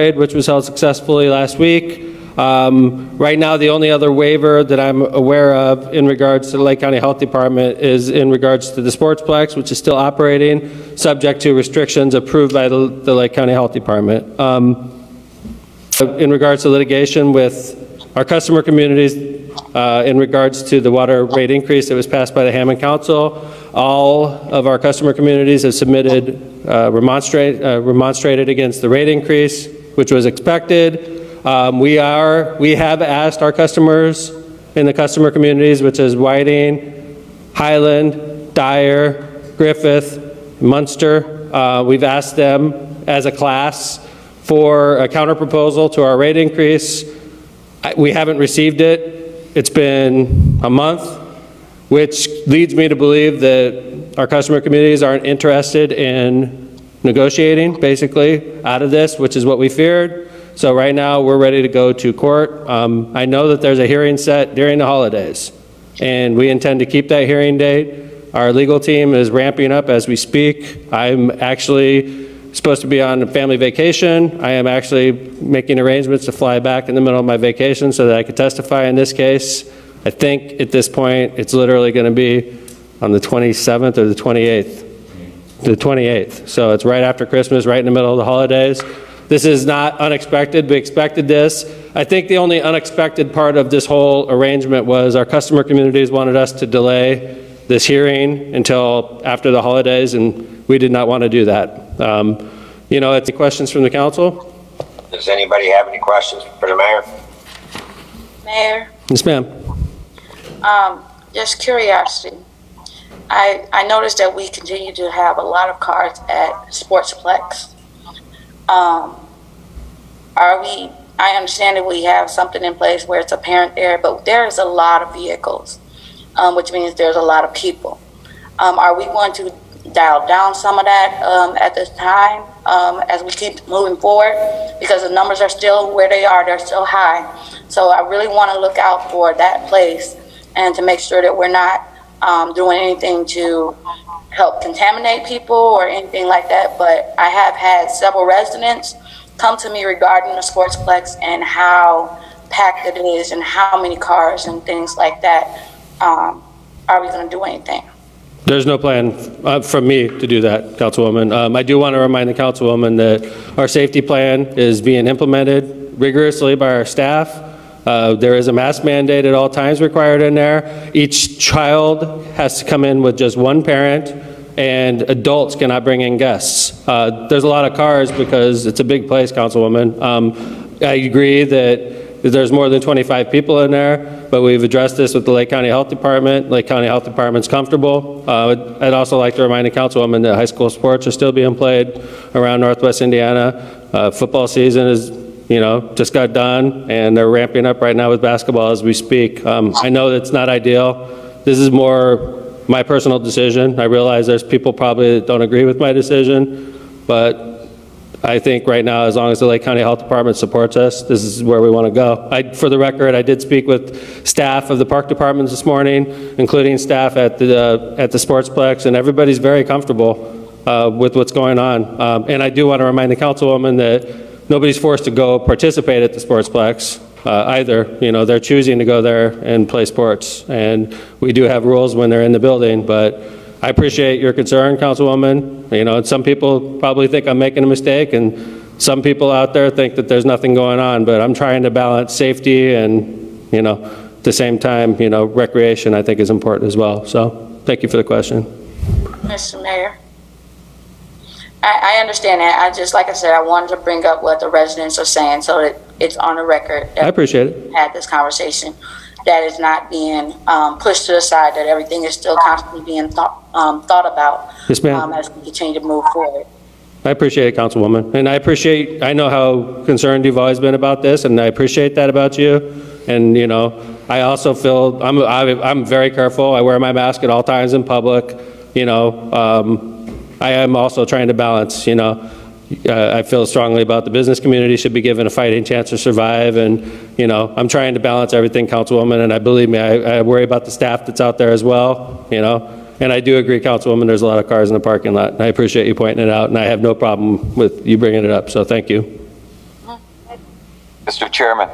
Which was held successfully last week. Um, Right now, the only other waiver that I'm aware of in regards to the Lake County Health Department is in regards to the Sportsplex, which is still operating, subject to restrictions approved by the the Lake County Health Department. Um, in regards to litigation with our customer communities, uh, in regards to the water rate increase that was passed by the Hammond Council, all of our customer communities have submitted uh, remonstrate, uh, remonstrated against the rate increase, which was expected. Um, We are, we have asked our customers in the customer communities, which is Whiting, Highland, Dyer, Griffith, Munster. Uh, We've asked them as a class for a counterproposal to our rate increase. I- We haven't received it. It's been a month, which leads me to believe that our customer communities aren't interested in negotiating, basically, out of this, which is what we feared. So right now, we're ready to go to court. Um, I know that there's a hearing set during the holidays, and we intend to keep that hearing date. Our legal team is ramping up as we speak. I'm actually supposed to be on a family vacation. I am actually making arrangements to fly back in the middle of my vacation so that I could testify in this case. I think at this point, it's literally going to be on the 27th or the 28th. The 28th. So it's right after Christmas, right in the middle of the holidays. This is not unexpected. We expected this. I think the only unexpected part of this whole arrangement was our customer communities wanted us to delay this hearing until after the holidays, and we did not want to do that. Um, You know, any questions from the council? Does anybody have any questions for the mayor? Mayor, Yes, ma'am. um, just curiosity. I, I noticed that we continue to have a lot of cars at Sportsplex. Um, are we, I understand that we have something in place where it's apparent there, but there is a lot of vehicles, um, which means there's a lot of people. Um, are we going to dial down some of that, um, at this time, um, as we keep moving forward? Because the numbers are still where they are, they're still high. So I really want to look out for that place and to make sure that we're not, um, doing anything to help contaminate people or anything like that. But I have had several residents come to me regarding the Sportsplex and how packed it is and how many cars and things like that. Um, are we going to do anything? There's no plan uh, from me to do that, Councilwoman. Um, I do want to remind the Councilwoman that our safety plan is being implemented rigorously by our staff. Uh, There is a mask mandate at all times required in there. Each child has to come in with just one parent, and adults cannot bring in guests. Uh, There's a lot of cars because it's a big place, Councilwoman. Um, I agree that there's more than 25 people in there, but we've addressed this with the Lake County Health Department. Lake County Health Department's comfortable. Uh, I'd also like to remind the councilwoman that high school sports are still being played around northwest Indiana. Uh, Football season is, you know, just got done, and they're ramping up right now with basketball as we speak. Um, I know that's not ideal. This is more my personal decision. I realize there's people probably that don't agree with my decision, but I think right now, as long as the Lake County Health Department supports us, this is where we want to go. I, for the record, I did speak with staff of the park departments this morning, including staff at the, uh, at the Sportsplex, and everybody's very comfortable uh, with what's going on. Um, And I do want to remind the councilwoman that nobody's forced to go participate at the Sportsplex uh, either. You know, they're choosing to go there and play sports. And we do have rules when they're in the building, but I appreciate your concern, Councilwoman. You know, and some people probably think I'm making a mistake, and some people out there think that there's nothing going on, but I'm trying to balance safety and, you know, at the same time, you know, recreation, I think, is important as well. So, thank you for the question. Mr. Mayor? I, I understand that. I just, like I said, I wanted to bring up what the residents are saying so that it's on the record. I appreciate it. Had this conversation, that is not being, um, pushed to the side, that everything is still constantly being thought, um, thought about. Yes. Um, as we continue to move forward. I appreciate it, Councilwoman. And I appreciate, I know how concerned you've always been about this, and I appreciate that about you. And, you know, I also feel, I'm, I- I'm very careful. I wear my mask at all times in public, you know. I am also trying to balance, you know, uh, I feel strongly about the business community should be given a fighting chance to survive, and, you know, I'm trying to balance everything, Councilwoman, and I believe me, I I worry about the staff that's out there as well, you know. And I do agree, Councilwoman, there's a lot of cars in the parking lot, and I appreciate you pointing it out, and I have no problem with you bringing it up, so thank you. Mr. Chairman,